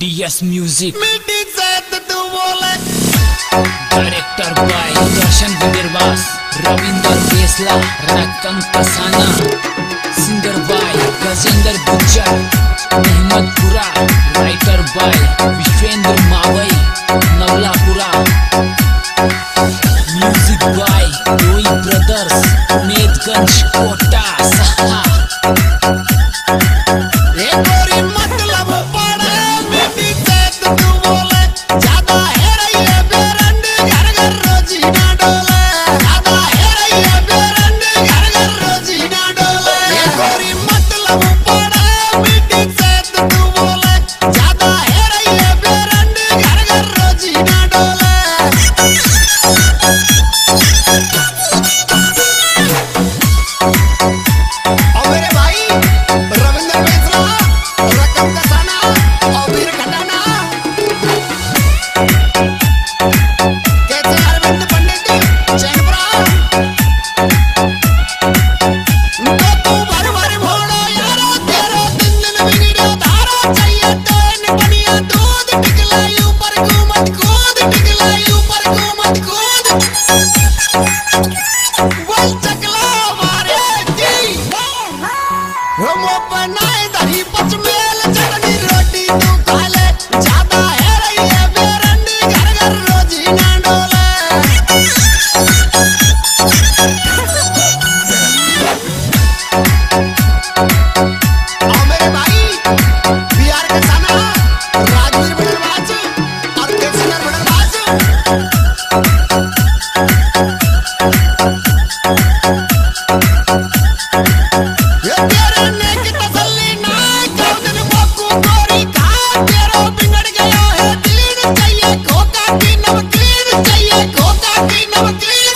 DS music director by Darshan Bindarbas Ravinder Besla Rakam Kasana singer by Gajendra Gujjar Ahmadpura writer by Vishvendra Mavai Navlapura music by Roi brothers Umedganj बनाए दही पच में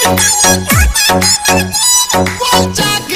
Watch out!